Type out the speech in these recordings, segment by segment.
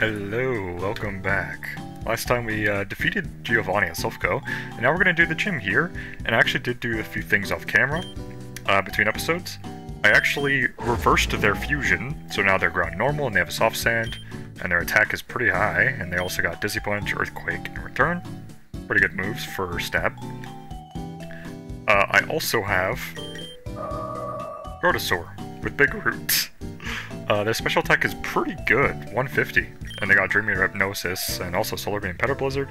Hello, welcome back. Last time we uh, defeated Giovanni and Silph Co, and now we're going to do the gym here, and I actually did do a few things off camera uh, between episodes. I actually reversed their fusion, so now they're ground normal and they have a soft sand, and their attack is pretty high, and they also got Dizzy Punch, Earthquake and return. Pretty good moves for stab. Uh, I also have Rotosaur with big roots. Uh, their special attack is pretty good, 150. And they got Dream Eater Hypnosis and also Solar Beam Petal Blizzard.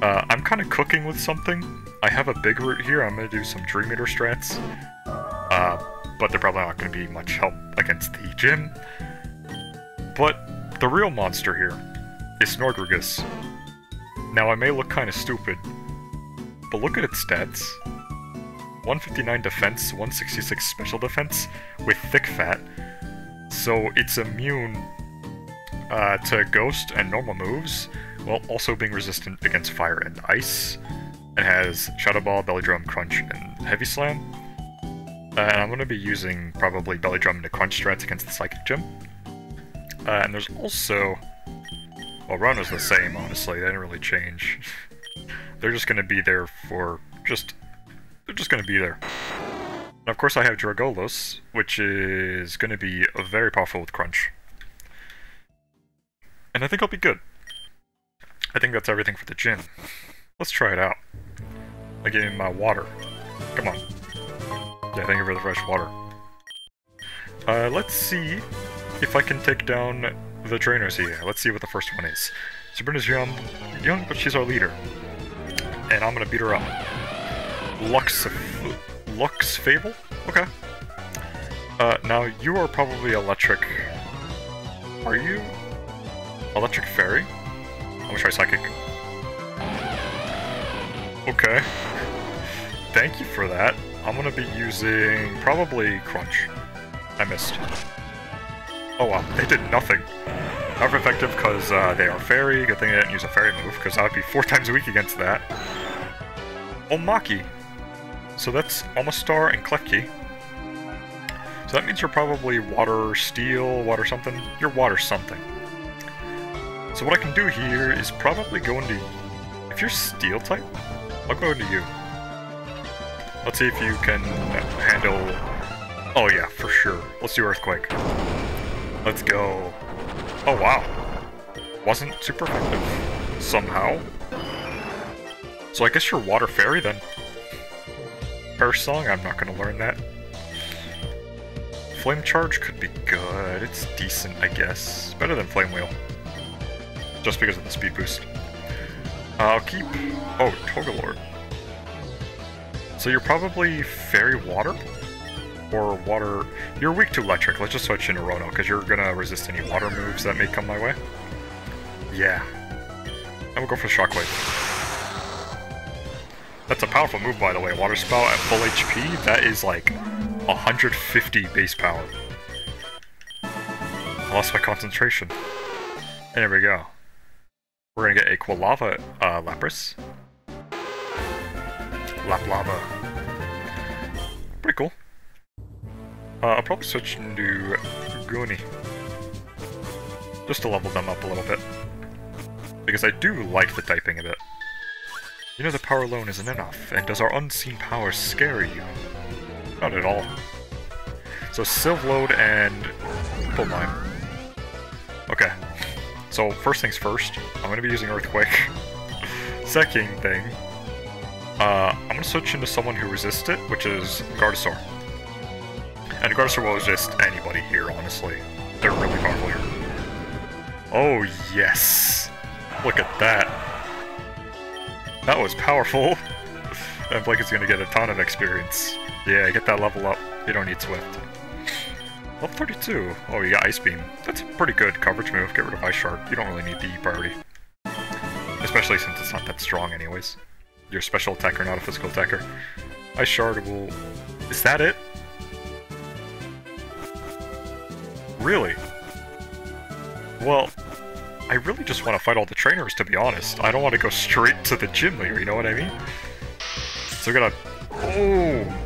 Uh, I'm kind of cooking with something. I have a big root here, I'm going to do some Dream Eater strats. Uh, but they're probably not going to be much help against the gym. But the real monster here is Snorgrugus. Now I may look kind of stupid, but look at its stats. 159 defense, 166 special defense with thick fat. So it's immune uh, to ghost and normal moves, while also being resistant against fire and ice. It has Shadow Ball, Belly Drum, Crunch, and Heavy Slam. Uh, and I'm going to be using probably Belly Drum and Crunch strats against the Psychic Gym. Uh, and there's also... Well, Run was the same, honestly. They didn't really change. They're just going to be there for just... They're just going to be there. And of course I have Dragolos, which is going to be very powerful with Crunch. And I think I'll be good. I think that's everything for the gym. Let's try it out. I gave him my water. Come on. Yeah, thank you for the fresh water. Uh, let's see if I can take down the trainers here. Let's see what the first one is. Sabrina's young, young, but she's our leader. And I'm gonna beat her up. Lux, Lux Fable? Okay. Uh, now you are probably electric. Are you? Electric Fairy? I'm gonna try Psychic. Okay. Thank you for that. I'm gonna be using probably Crunch. I missed. Oh wow, they did nothing. Not effective because uh, they are fairy. Good thing I didn't use a fairy move because I would be four times a week against that. Omaki. So that's Omastar and Klefki. So that means you're probably water steel, water something. You're water something. So what I can do here is probably go into... If you're steel type, I'll go into you. Let's see if you can handle... Oh yeah, for sure. Let's do Earthquake. Let's go. Oh wow. Wasn't super effective. Somehow. So I guess you're Water Fairy then. First song, I'm not gonna learn that. Flame Charge could be good. It's decent, I guess. Better than Flame Wheel. Just because of the speed boost. I'll keep... Oh, Togolord. So you're probably Fairy Water? Or Water... You're weak to Electric. Let's just switch into Roto, because you're gonna resist any Water moves that may come my way. Yeah. And we'll go for Shockwave. That's a powerful move, by the way. Water Spout at full HP, that is like 150 base power. I lost my concentration. There we go. We're gonna get a Quilava uh, Lapras. Laplava. Pretty cool. Uh, I'll probably switch into Goonie. Just to level them up a little bit. Because I do like the typing a bit. You know the power alone isn't enough, and does our unseen power scare you? Not at all. So Silvload and Pulmine. Okay. So first things first, I'm going to be using Earthquake. Second thing, uh, I'm going to switch into someone who resists it, which is Gardevoir. And Gardevoir will resist anybody here, honestly. They're really powerful here. Oh yes! Look at that. That was powerful. and Blake is going to get a ton of experience. Yeah, get that level up. You don't need Swift. Level 32. Oh, you got Ice Beam. That's a pretty good coverage move. Get rid of Ice Shard. You don't really need the priority. Especially since it's not that strong anyways. You're a special attacker, not a physical attacker. Ice Shard will... Is that it? Really? Well, I really just want to fight all the trainers, to be honest. I don't want to go straight to the gym leader, you know what I mean? So we're gonna... Oh!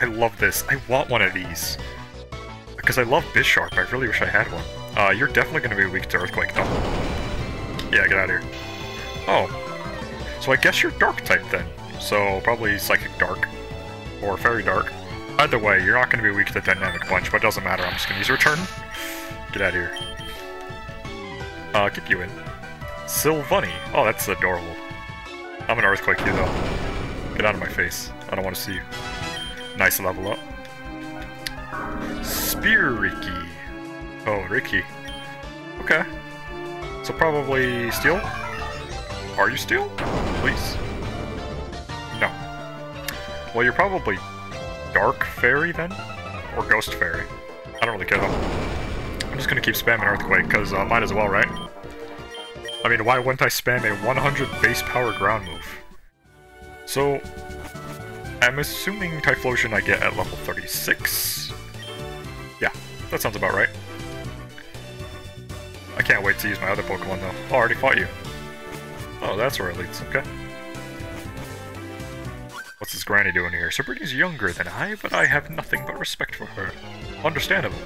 I love this. I want one of these. Because I love Bisharp. I really wish I had one. Uh, you're definitely gonna be weak to Earthquake, though. Yeah, get out of here. Oh. So I guess you're Dark type then. So probably Psychic Dark. Or Fairy Dark. Either way, you're not gonna be weak to Dynamic Punch, but it doesn't matter. I'm just gonna use Return. Get out of here. Uh, keep you in. Silvunny. Oh, that's adorable. I'm an Earthquake you, though. Get out of my face. I don't want to see you. Nice level up. Spear Ricky. Oh, Ricky. Okay. So probably Steel? Are you Steel? Please? No. Well, you're probably Dark Fairy then? Or Ghost Fairy. I don't really care though. I'm just gonna keep spamming Earthquake, because uh, might as well, right? I mean, why wouldn't I spam a 100 base power ground move? So, I'm assuming Typhlosion I get at level 36. Yeah, that sounds about right. I can't wait to use my other Pokemon though. Oh, I already fought you. Oh, that's where it leads. Okay. What's this granny doing here? Sabrina's younger than I, but I have nothing but respect for her. Understandable.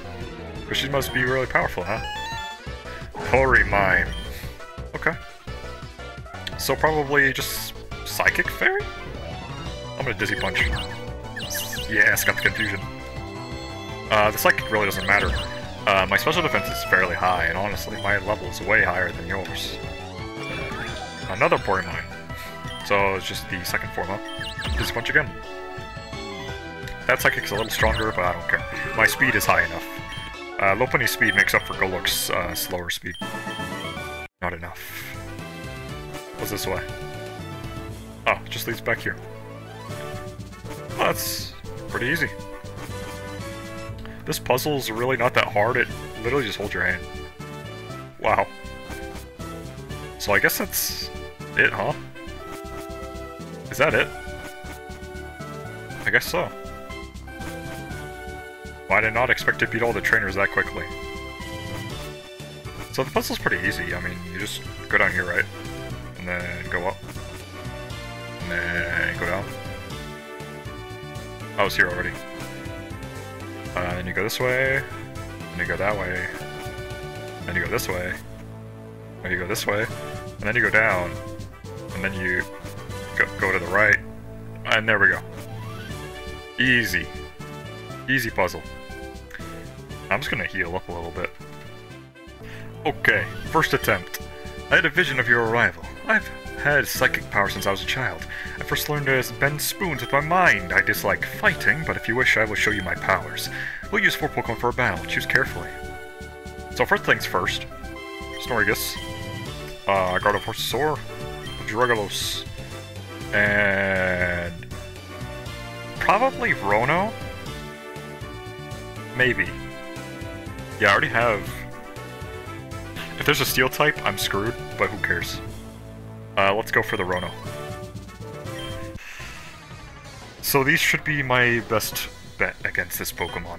But she must be really powerful, huh? Mime. Okay. So probably just Psychic Fairy? I'm gonna Dizzy Punch. Got the confusion. Uh, the Psychic really doesn't matter. Uh, my special defense is fairly high, and honestly, my level is way higher than yours. Another Mine. So it's just the second form up. Just punch again. That Psychic's a little stronger, but I don't care. My speed is high enough. Uh, Lopunny's speed makes up for Golurk's uh, slower speed. Not enough. What's this way? Oh, just leads back here. Oh, that's pretty easy. This puzzle's really not that hard, it literally just holds your hand. Wow. So I guess that's it, huh? Is that it? I guess so. Well, I did not expect to beat all the trainers that quickly. So the puzzle's pretty easy, I mean, you just go down here, right? And then go up. And then go down. I was here already. Uh, then you go this way, and you go that way, then you go this way, and you go this way, and then you go down, and then you go, go to the right, and there we go. Easy. Easy puzzle. I'm just gonna heal up a little bit. Okay, first attempt. I had a vision of your arrival. I've had psychic power since I was a child. I first learned to bend spoons with my mind. I dislike fighting, but if you wish, I will show you my powers. We'll use four Pokemon for a battle. Choose carefully. So first things first. Snorgus. Uh, Gardevoirs, Drugolos. And... Probably Rono? Maybe. Yeah, I already have... If there's a Steel type, I'm screwed, but who cares. Uh, let's go for the Rono. So these should be my best bet against this Pokemon.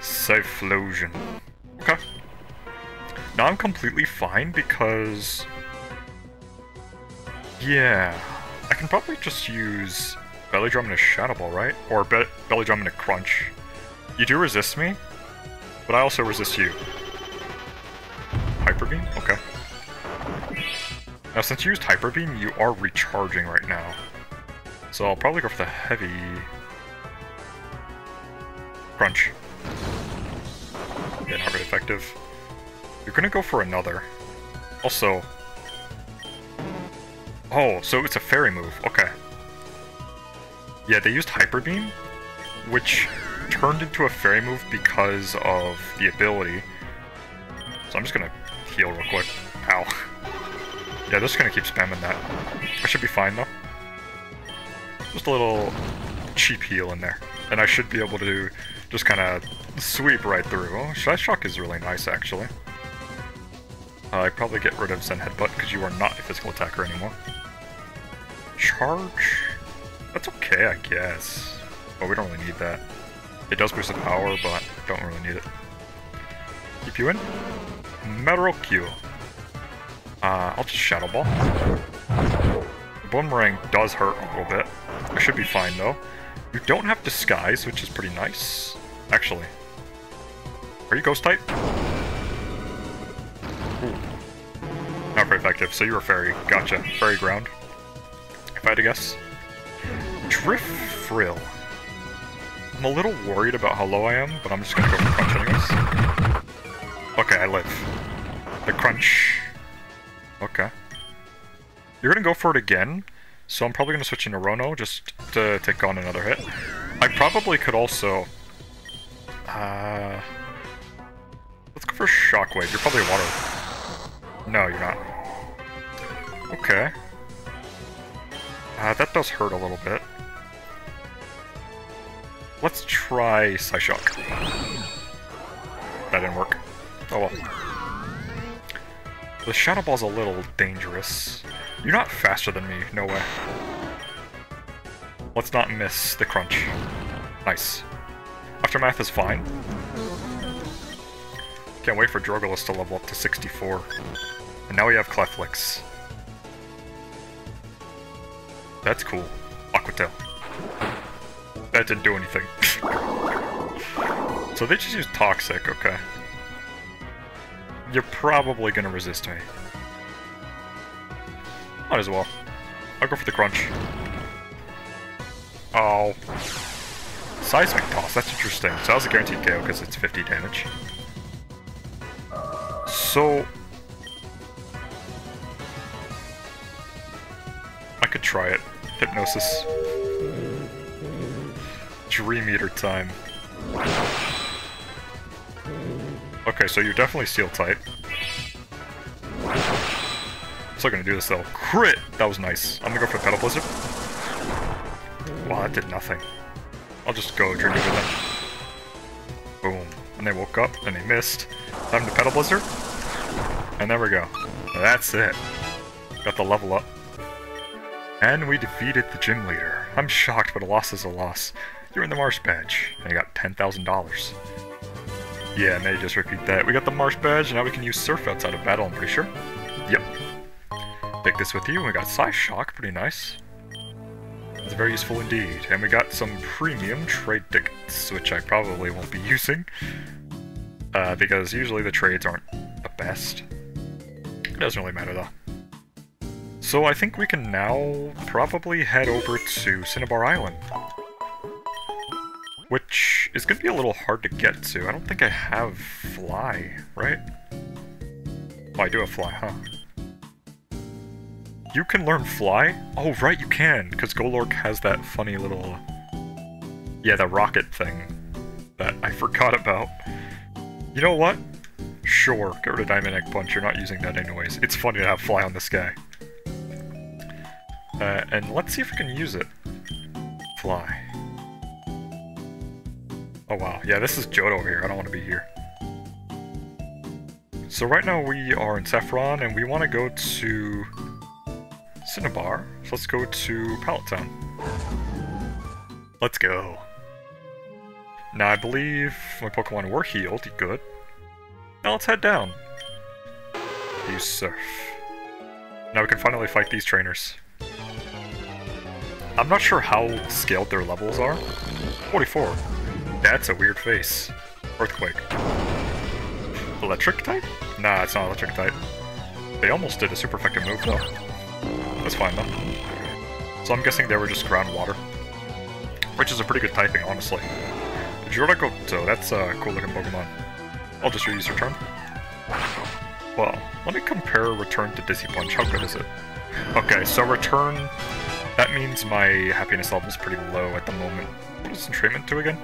Typhlosion. Okay. Now I'm completely fine because... Yeah, I can probably just use Belly Drum and a Shadow Ball, right? Or Be Belly Drum and a Crunch. You do resist me, but I also resist you. Hyper Beam? Okay. Now, since you used Hyper Beam, you are recharging right now. So I'll probably go for the Heavy... Crunch. Yeah, not very effective. You're gonna go for another. Also... Oh, so it's a fairy move. Okay. Yeah, they used Hyper Beam, which turned into a fairy move because of the ability. So I'm just gonna heal real quick. Ow. Yeah, just gonna keep spamming that. I should be fine, though. Just a little cheap heal in there. And I should be able to just kind of sweep right through. Oh, Psyshock is really nice, actually. Uh, I probably get rid of Zen Headbutt because you are not a physical attacker anymore. Charge? That's okay, I guess. But we don't really need that. It does boost the power, but don't really need it. Keep you in. Metal uh, I'll just Shadow Ball. Boomerang does hurt a little bit. I should be fine, though. You don't have Disguise, which is pretty nice. Actually. Are you Ghost type? not very effective, so you're a fairy. Gotcha. Fairy ground. If I had to guess. Drift Frill. I'm a little worried about how low I am, but I'm just gonna go for Crunch anyways. Okay, I live. The Crunch. Okay. You're gonna go for it again, so I'm probably gonna switch into Rono just to take on another hit. I probably could also... Uh... Let's go for Shockwave. You're probably water. No, you're not. Okay. Uh, that does hurt a little bit. Let's try Psyshock. That didn't work. Oh well. The Shadow Ball's a little dangerous. You're not faster than me, no way. Let's not miss the crunch. Nice. Aftermath is fine. Can't wait for Drogolis to level up to 64. And now we have Cleflix. That's cool. Aqua That didn't do anything. so they just use Toxic, okay. You're probably gonna resist me. Might as well. I'll go for the crunch. Oh. Seismic Toss, that's interesting. So that was a guaranteed KO because it's 50 damage. So... I could try it. Hypnosis. Dream Eater time. Okay, so you're definitely Steel type. Still gonna do this though. Crit! That was nice. I'm gonna go for the Petal Blizzard. Wow, that did nothing. I'll just go Dream Eater then. Boom. And they woke up, and they missed. Time to Petal Blizzard. And there we go. That's it. Got the level up. And we defeated the gym leader. I'm shocked, but a loss is a loss. You're in the Marsh Badge, and you got $10,000. Yeah, may just repeat that. We got the Marsh Badge, and now we can use Surf outside of battle, I'm pretty sure. Yep. Take this with you, and we got Psyshock, pretty nice. It's very useful indeed. And we got some premium trade tickets, which I probably won't be using. Uh, because usually the trades aren't the best. It doesn't really matter though. So I think we can now probably head over to Cinnabar Island. Which is going to be a little hard to get to. I don't think I have Fly, right? Oh, I do have Fly, huh? You can learn Fly? Oh, right, you can, because Golurk has that funny little... Yeah, the rocket thing that I forgot about. You know what? Sure, get rid of Dynamic Punch, you're not using that anyways. It's funny to have Fly on this guy. Uh, and let's see if we can use it. Fly. Oh wow, yeah, this is Johto over here, I don't want to be here. So right now we are in Saffron, and we want to go to Cinnabar, so let's go to Pallet Town. Let's go. Now I believe my Pokemon were healed, good. Now let's head down. Use Surf. Now we can finally fight these trainers. I'm not sure how scaled their levels are. 44. That's a weird face. Earthquake. Electric type? Nah, it's not electric type. They almost did a super effective move though. That's fine though. So I'm guessing they were just groundwater. Which is a pretty good typing, honestly. Jordagoto, that's a cool looking Pokemon. I'll just reuse Return. Well, let me compare Return to Dizzy Punch. How good is it? Okay, so Return that means my happiness level is pretty low at the moment. What does entrainment do again?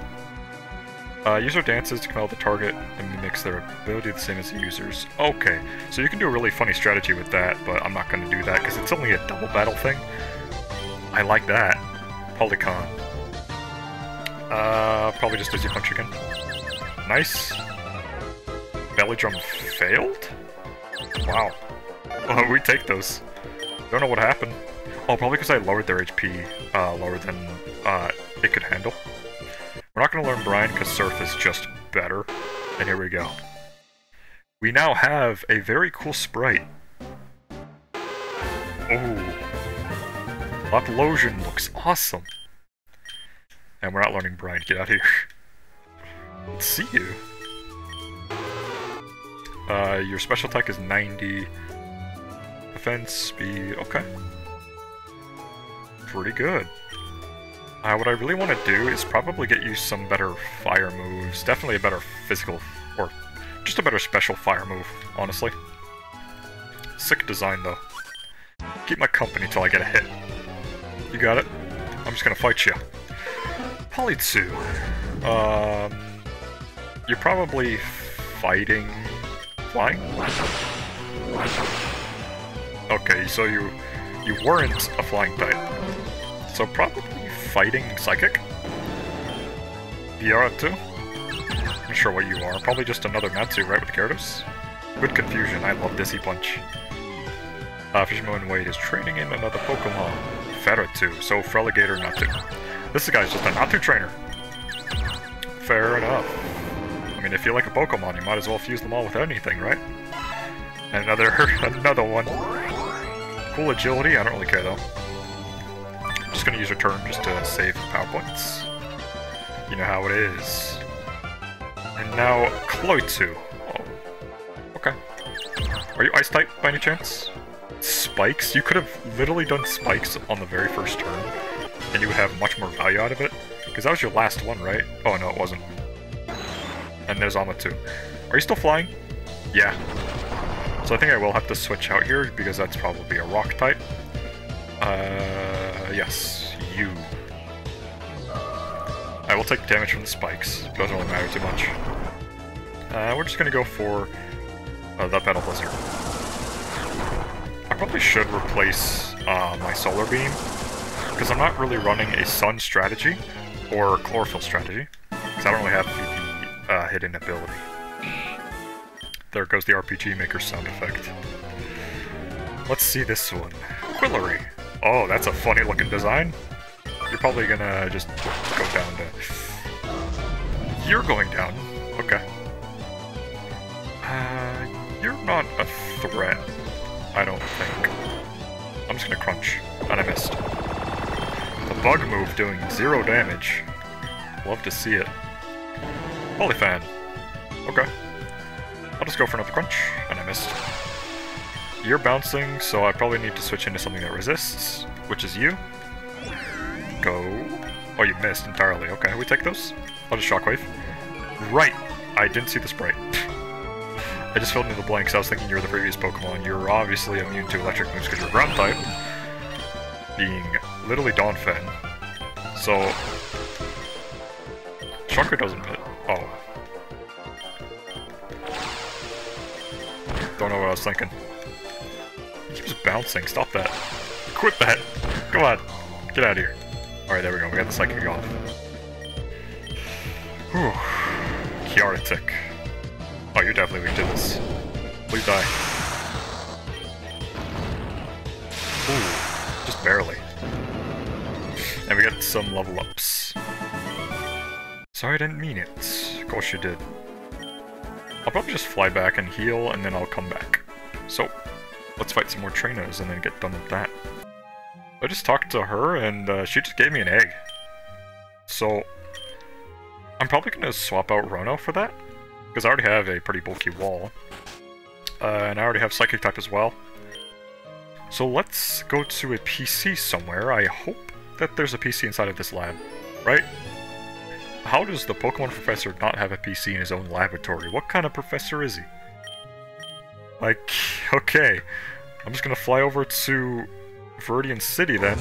Uh, user dances to compel the target and mimics their ability the same as the users. Okay, so you can do a really funny strategy with that, but I'm not going to do that because it's only a double battle thing. I like that. Polycon. Uh, probably just Dizzy Punch again. Nice. Belly Drum failed? Wow. Oh, we take those. Don't know what happened. Oh, probably because I lowered their HP uh, lower than uh, it could handle. We're not going to learn Brine because Surf is just better. And here we go. We now have a very cool sprite. Oh. Lopunny looks awesome. And we're not learning Brine. Get out of here. Let's see you. Uh, your special attack is 90. Defense, speed, okay. Pretty good. Uh, what I really want to do is probably get you some better fire moves. Definitely a better physical, or just a better special fire move, honestly. Sick design, though. Keep my company till I get a hit. You got it? I'm just gonna fight you. Politsu. Um, you're probably fighting flying? Okay, so you you weren't a flying type. So probably fighting psychic? Viara too? Not sure what you are. Probably just another Natsu, right, with Gyarados? Good confusion. I love Dizzy Punch. Uh, Fisherman Wade is training in another Pokemon. Ferrotu, so Feraligatr Natu. This guy's just a Natu trainer. Fair enough. I mean, if you like a Pokemon, you might as well fuse them all with anything, right? Another, another one. Cool agility, I don't really care though. Just gonna use Return just to save power points. You know how it is. And now, Cloytu. Oh, okay. Are you Ice type by any chance? spikes, you could have literally done spikes on the very first turn, and you would have much more value out of it. Because that was your last one, right? Oh, no, it wasn't. And there's Ama too. Are you still flying? Yeah. So I think I will have to switch out here, because that's probably a rock type. Uh, yes, you. I will take damage from the spikes. It Doesn't really matter too much. Uh, we're just gonna go for uh, the Petal Blizzard. I probably should replace uh, my Solar Beam, because I'm not really running a Sun strategy or Chlorophyll strategy, because I don't really have the uh, hidden ability. There goes the RPG Maker sound effect. Let's see this one. Quillery. Oh, that's a funny looking design. You're probably gonna just go down to... You're going down. Okay. Uh, you're not a threat. I don't think. I'm just gonna crunch. And I missed. The bug move doing zero damage. Love to see it. Polyfan. Okay. I'll just go for another crunch, and I missed. You're bouncing, so I probably need to switch into something that resists, which is you. Go. Oh, you missed entirely. Okay, we take those. I'll just shockwave. Right! I didn't see the sprite. I just filled in the blanks. I was thinking you were the previous Pokemon. You're obviously immune to electric moves because you're ground type. Being literally Donphan. So... Chakra doesn't hit. Oh. Don't know what I was thinking. Bouncing. Stop that. Quit that. Come on. Get out of here. Alright, there we go. We got the Psychic off. Whew. Kiaratic. Oh, you're definitely weak to this. Please die. Ooh, just barely. And we got some level ups. Sorry, I didn't mean it. Of course you did. I'll probably just fly back and heal, and then I'll come back. So, let's fight some more trainers and then get done with that. I just talked to her, and uh, she just gave me an egg. So, I'm probably going to swap out Rono for that. Because I already have a pretty bulky wall. Uh, and I already have Psychic type as well. So let's go to a PC somewhere. I hope that there's a PC inside of this lab, right? How does the Pokemon Professor not have a PC in his own laboratory? What kind of professor is he? Like, okay. I'm just gonna fly over to Viridian City then,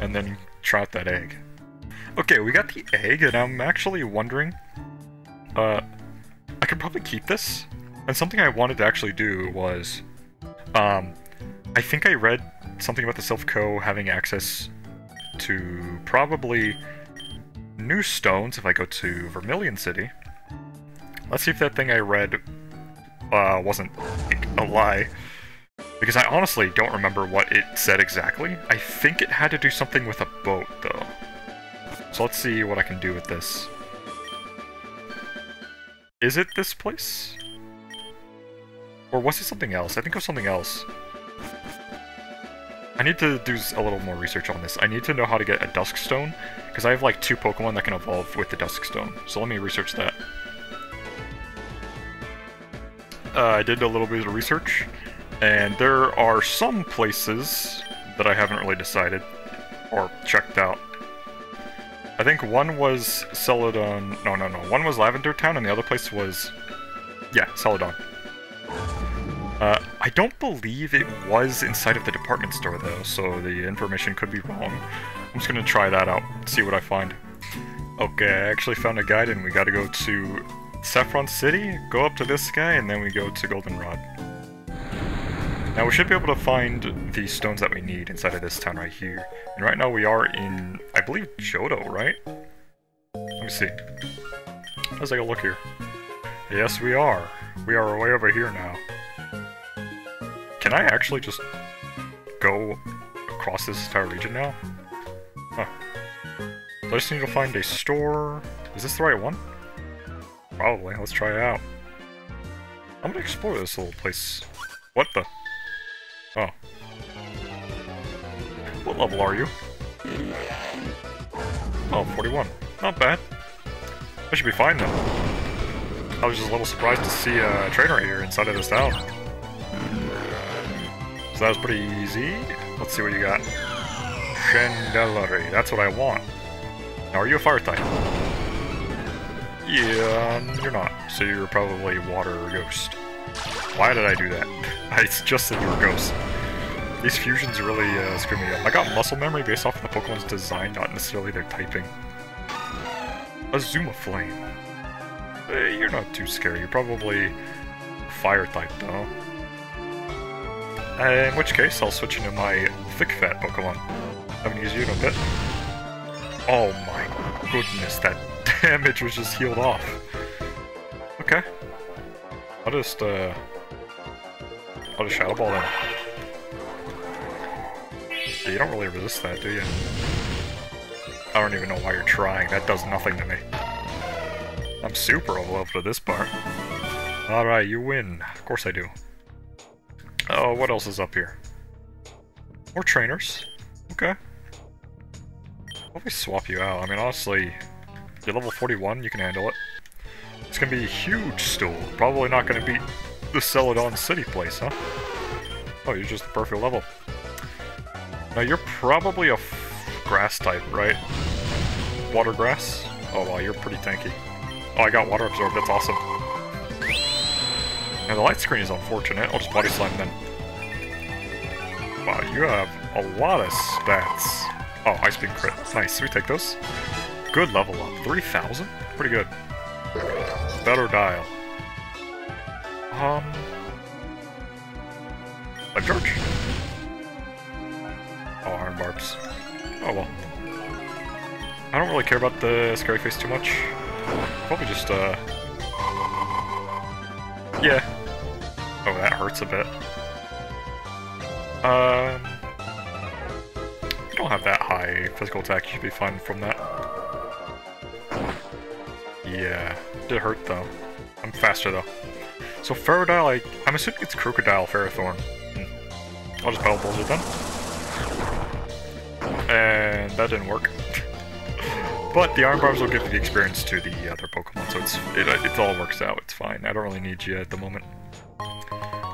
and then try that egg. Okay, we got the egg, and I'm actually wondering, uh, I could probably keep this. And something I wanted to actually do was, um, I think I read something about the Silph Co having access to probably new stones if I go to Vermilion City. Let's see if that thing I read uh, wasn't a lie. Because I honestly don't remember what it said exactly. I think it had to do something with a boat, though. So let's see what I can do with this. Is it this place? Or was it something else? I think it was something else. I need to do a little more research on this. I need to know how to get a Dusk Stone, because I have like two Pokemon that can evolve with the Dusk Stone. So let me research that. Uh, I did a little bit of research, And there are some places that I haven't really decided or checked out. I think one was Celadon. No, no, no. One was Lavender Town, and the other place was. Yeah, Celadon. Uh, I don't believe it was inside of the department store, though, so the information could be wrong. I'm just gonna try that out, see what I find. Okay, I actually found a guide, and we gotta go to Saffron City, go up to this guy, and then we go to Goldenrod. Now we should be able to find the stones that we need inside of this town right here. And right now we are in, I believe, Johto, right? Let me see. Let's take a look here. Yes, we are. We are way over here now. Can I actually just go across this entire region now? Huh. So I just need to find a store. Is this the right one? Probably. Let's try it out. I'm gonna explore this little place. What the? Oh. What level are you? Oh, 41. Not bad. I should be fine though. I was just a little surprised to see a trainer here inside of this town. So that was pretty easy. Let's see what you got. Chandelary. That's what I want. Now, are you a fire type? Yeah, you're not. So you're probably water or ghost. Why did I do that? I just said you were ghost. These fusions really uh, screw me up. I got muscle memory based off of the Pokemon's design, not necessarily their typing. Azuma Flame. Eh, you're not too scary. You're probably fire type, though. Uh, in which case, I'll switch into my Thick Fat Pokemon. Haven't used you in a bit. Oh my goodness, that damage was just healed off. Okay. I'll just, uh... I'll just Shadow Ball then. Yeah, you don't really resist that, do you? I don't even know why you're trying. That does nothing to me. I'm super overleveled at this part. Alright, you win. Of course I do. Oh, what else is up here? More trainers. Okay. Me swap you out. I mean, honestly, you're level 41, you can handle it. It's gonna be a huge stool. Probably not gonna beat the Celadon City place, huh? Oh, you're just the perfect level. Now, you're probably a grass type, right? Water grass? Oh, wow, you're pretty tanky. Oh, I got water absorbed, that's awesome. Now, the light screen is unfortunate. I'll just body slam then. Wow, you have a lot of stats. Oh, Ice Beam crit. Nice, we take those. Good level up. 3,000? Pretty good. Better dial. Um... A George? Oh, Iron Barbs. Oh well. I don't really care about the Scary Face too much. Probably just, uh... Yeah. Oh, that hurts a bit. Um... You don't have that high physical attack, you should be fine from that. Yeah, did hurt though. I'm faster though. So Ferrodile, I, I'm assuming it's Krookodile Ferrothorn. Hmm. I'll just Battle Bullshit then. And that didn't work. but the Iron Barbs will give the experience to the other Pokemon, so it's it, it all works out. It's fine. I don't really need you at the moment.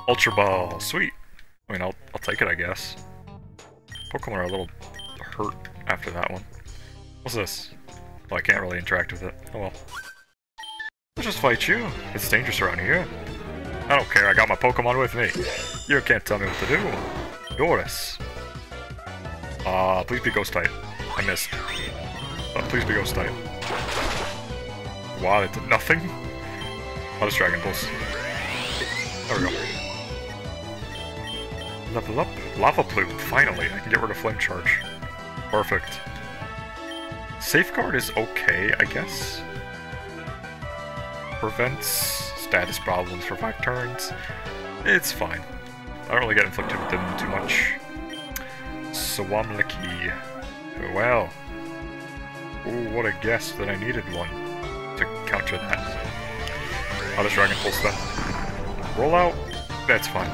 Ultra Ball, sweet. I mean, I'll, I'll take it, I guess. Pokemon are a little hurt after that one. What's this? Well, I can't really interact with it. Oh well. Let's just fight you. It's dangerous around here. I don't care, I got my Pokemon with me. You can't tell me what to do. Doris. Ah, uh, please be Ghost type. I missed. Uh, please be Ghost type. Wow, it did nothing? I'll just Dragon Pulse. There we go. Level up. Lava Plume, finally. I can get rid of Flame Charge. Perfect. Safeguard is okay, I guess. Prevents status problems for 5 turns. It's fine. I don't really get inflicted with them too much. Swamliki. Well. Ooh, what a guess that I needed one to counter that. Just Dragon Pulse that. Roll out. That's fine.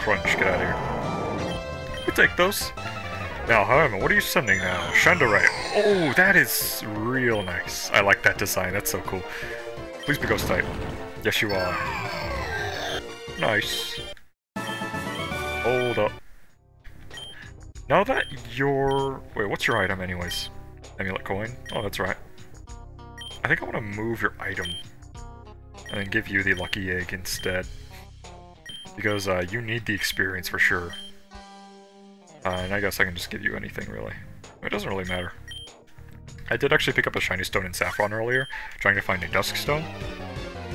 Crunch, get out of here. We take those. Now, however, what are you sending now? Chanderail. Oh, that is real nice. I like that design. That's so cool. Please be Ghost type. Yes, you are. Nice. Hold up. Now that you're... Wait, what's your item anyways? Amulet coin? Oh, that's right. I think I want to move your item. And then give you the lucky egg instead. Because uh, you need the experience for sure. Uh, and I guess I can just give you anything, really. It doesn't really matter. I did actually pick up a shiny stone in Saffron earlier, trying to find a dusk stone.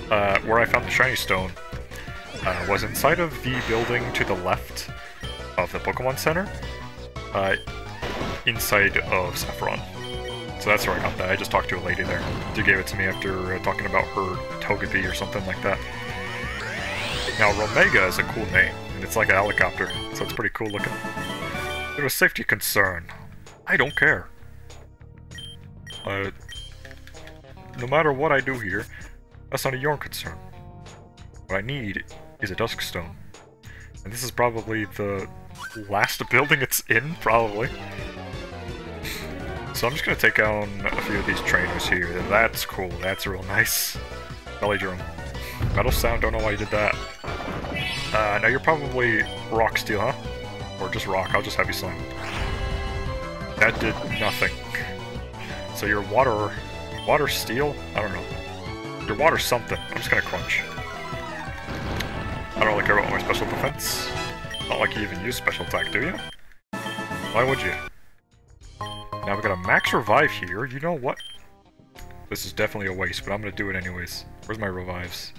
Uh, where I found the shiny stone uh, was inside of the building to the left of the Pokemon Center, uh, inside of Saffron. So that's where I got that. I just talked to a lady there. She gave it to me after uh, talking about her Togepi or something like that. Now, Romega is a cool name, and it's like a helicopter, so it's pretty cool looking. There's a safety concern. I don't care. Uh, no matter what I do here, that's not your concern. What I need is a Dusk Stone. And this is probably the last building it's in, probably. So I'm just gonna take down a few of these trainers here. That's cool, that's a real nice. Belly drum. Metal sound, don't know why you did that. Uh, now you're probably rock steel, huh? Or just rock, I'll just Heavy Slam. That did nothing. So your water... Water steel? I don't know. Your water something. I'm just gonna crunch. I don't really care about my special defense. Not like you even use special attack, do you? Why would you? Now we got a max revive here. You know what? This is definitely a waste, but I'm gonna do it anyways. Where's my revives?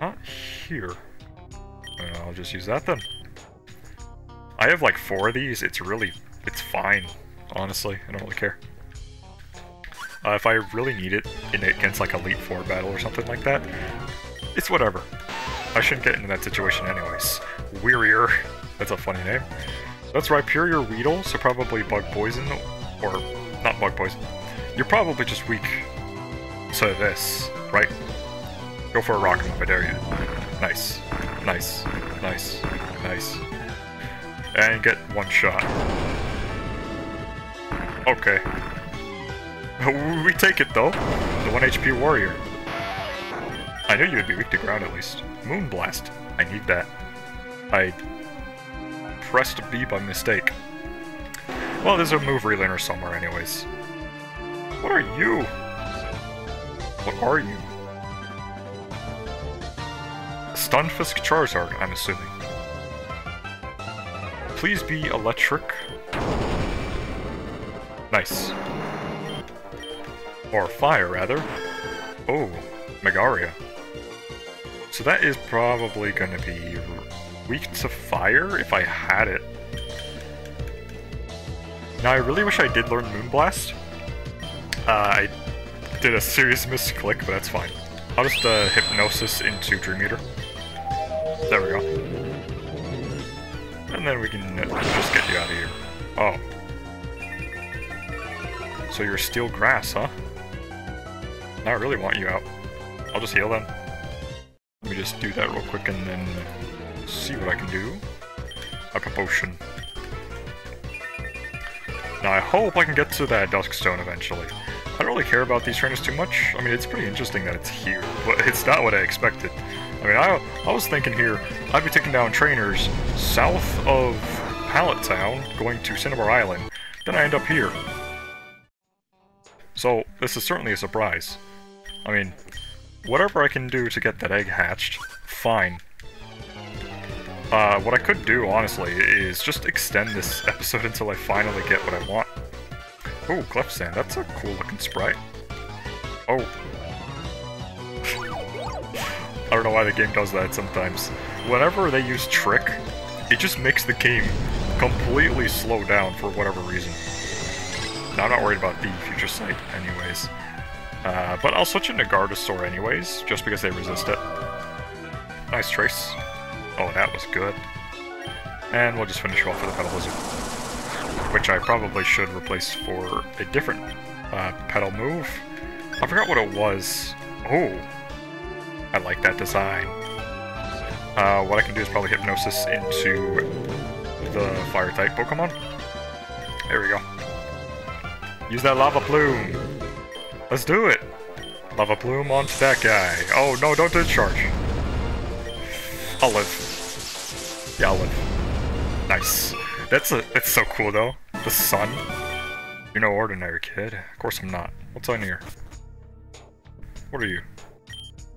Not here. Uh, I'll just use that then. I have like four of these. It's really, it's fine. Honestly, I don't really care. Uh, if I really need it in against like Elite Four battle or something like that, it's whatever. I shouldn't get into that situation anyways. Weirier. That's a funny name. That's Rhyperior Weedle, so probably Bug Poison, or not Bug Poison. You're probably just weak to this, right? Go for a Rock Move, I dare you. Nice. Nice. Nice. Nice. And get one shot. Okay. We take it though. The 1 HP warrior. I knew you would be weak to ground at least. Moonblast. I need that. I pressed B by mistake. Well, there's a move relearner somewhere anyways. What are you? What are you? Stunfisk Charizard, I'm assuming. Please be electric. Nice. Or fire, rather. Oh, Megaria. So that is probably going to be weak to fire if I had it. Now, I really wish I did learn Moonblast. Uh, I did a serious misclick, but that's fine. I'll just uh, Hypnosis into Dream Eater. There we go. And then we can just get you out of here. Oh. So you're Steel Grass, huh? I really want you out. I'll just heal them. Let me just do that real quick and then see what I can do. Like a potion. Now I hope I can get to that Dusk Stone eventually. I don't really care about these trainers too much. I mean, it's pretty interesting that it's here, but it's not what I expected. I mean, I, I was thinking here, I'd be taking down trainers south of Pallet Town, going to Cinnabar Island, then I end up here. So, this is certainly a surprise. I mean, whatever I can do to get that egg hatched, fine. Uh, what I could do, honestly, is just extend this episode until I finally get what I want. Oh, Clefsand, that's a cool looking sprite. Oh. I don't know why the game does that sometimes. Whenever they use Trick, it just makes the game completely slow down for whatever reason. Now, I'm not worried about the future sight anyways. Uh, but I'll switch into Gardesaur anyways, just because they resist it. Nice trace. Oh, that was good. And we'll just finish off with a Petal Blizzard. Which I probably should replace for a different uh, Petal move. I forgot what it was. Oh! I like that design. Uh, what I can do is probably Hypnosis into the Fire-type Pokemon. There we go. Use that Lava Plume! Let's do it! Lava Plume onto that guy. Oh no, don't discharge. I'll live. Yeah, I'll live. Nice. That's a that's so cool though. The sun. You're no ordinary kid. Of course I'm not. What's on here? What are you?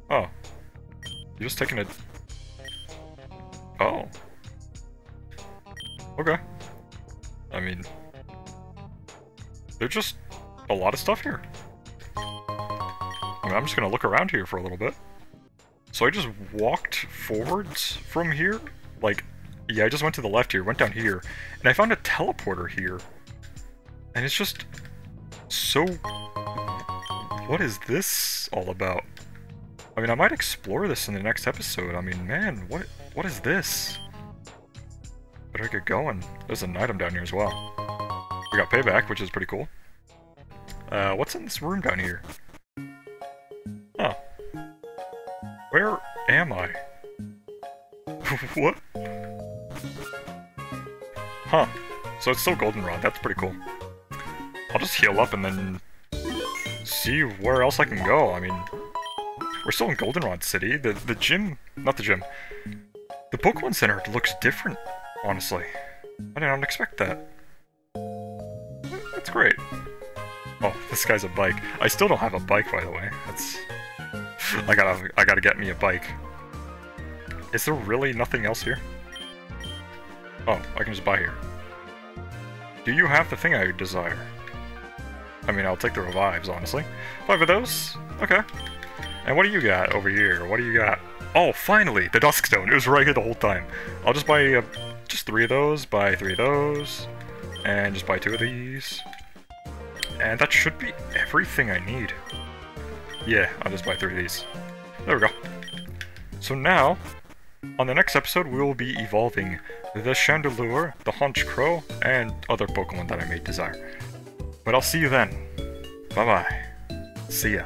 Oh. You're just taking a... Oh. Okay. I mean... There's just a lot of stuff here. I'm just gonna look around here for a little bit. So I just walked forwards from here? Like, yeah, I just went to the left here, went down here, and I found a teleporter here. And it's just so... What is this all about? I mean, I might explore this in the next episode. I mean, man, what what is this? Better get going. There's an item down here as well. We got payback, which is pretty cool. Uh, what's in this room down here? Am I? what? Huh. So it's still Goldenrod, that's pretty cool. I'll just heal up and then see where else I can go. I mean, we're still in Goldenrod City. The the gym, not the gym, the Pokemon Center looks different, honestly. I did not expect that. That's great. Oh, this guy's a bike. I still don't have a bike, by the way. That's... I gotta, I gotta get me a bike. Is there really nothing else here? Oh, I can just buy here. Do you have the thing I desire? I mean, I'll take the revives, honestly. Five of those? Okay. And what do you got over here? What do you got? Oh, finally! The Dusk Stone! It was right here the whole time. I'll just buy uh, just three of those, buy three of those, and just buy two of these. And that should be everything I need. Yeah, I'll just buy three of these. There we go. So now, on the next episode, we will be evolving the Chandelure, the Honchkrow, and other Pokemon that I may desire. But I'll see you then. Bye-bye. See ya.